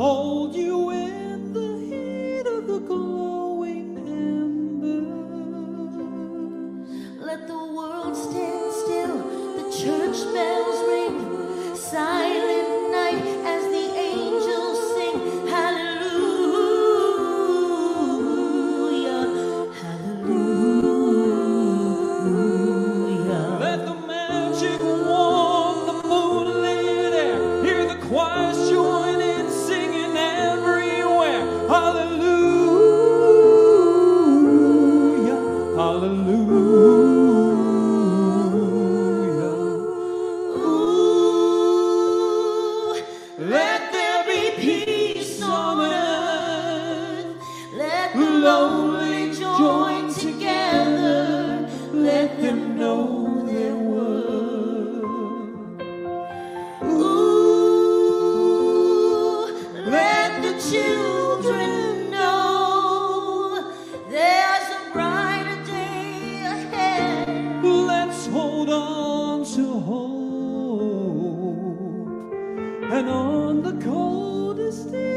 hold you in the heat of the glowing embers. Let the world stand still, the church bell. Let there be peace on earth. Let the Lord on to hope. And on the coldest evening